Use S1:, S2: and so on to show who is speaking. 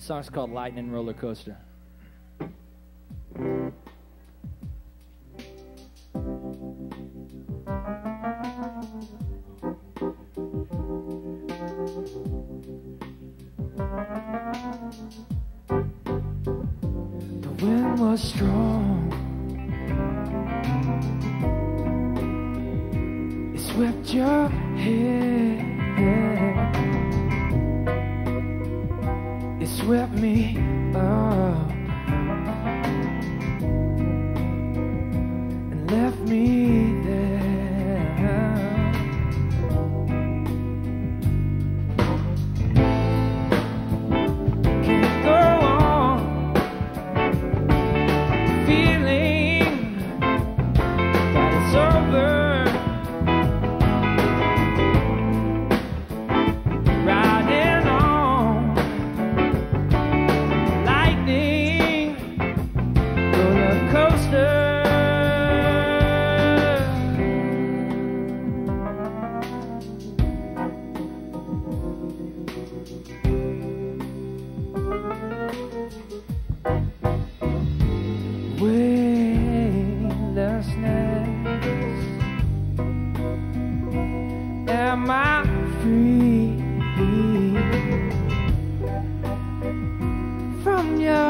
S1: The song's called Lightning Roller Coaster. strong. It swept your head. with me. Oh. am I free? From your